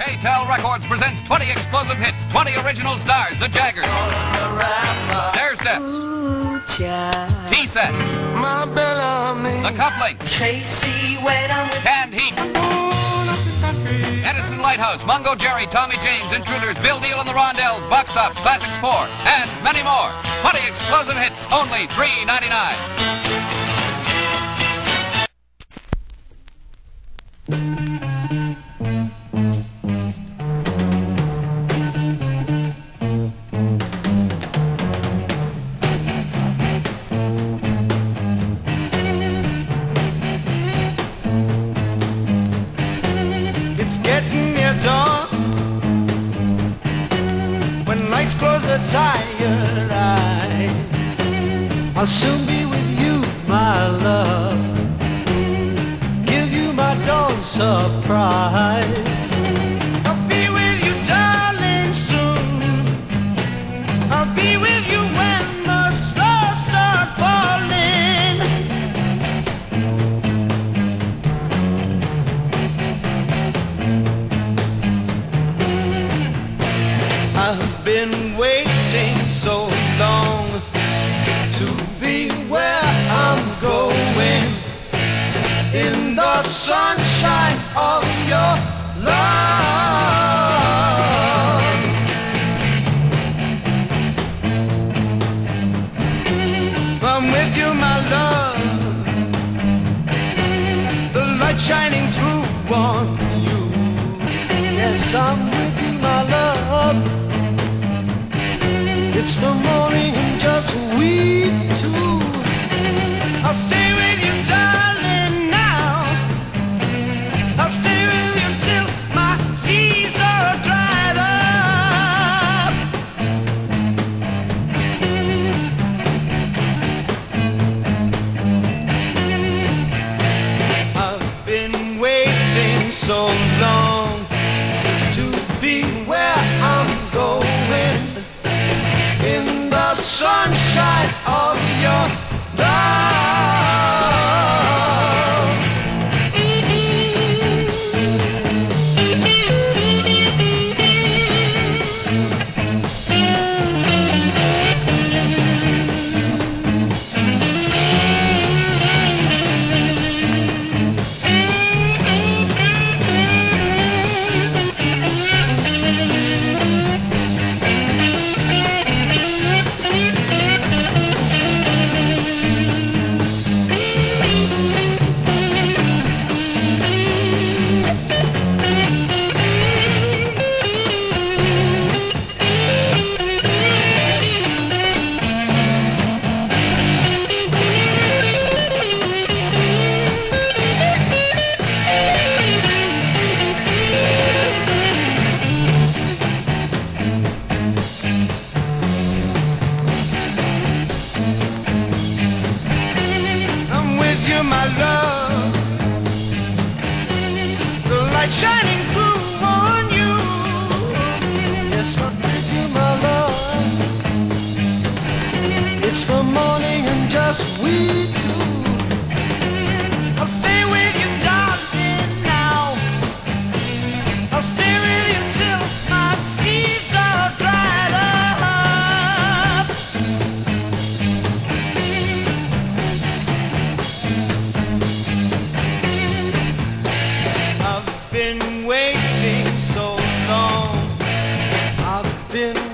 K-tel Records presents 20 explosive hits, 20 original stars, The Jaggerz, Stair Steps, Ooh, child. Tee Set, My Bellamy. The Cufflinks, Tracy, when I'm with Canned Heat, Edison Lighthouse, Mungo Jerry, Tommy James, Intruders, Bill Deal and the Rondells, Box Tops, Classics 4, and many more. 20 explosive hits, only $3.99. tired eyes I'll soon be with you, my love. Give you my dawn surprise I've been waiting so long to be where I'm going in the sunshine of your love. I'm with you, my love. The light shining through on you. Yes, I'm with you, my love. It's the morning and just we two. light shining through on you. Yes, I give you, my love. It's the morning and just we two. in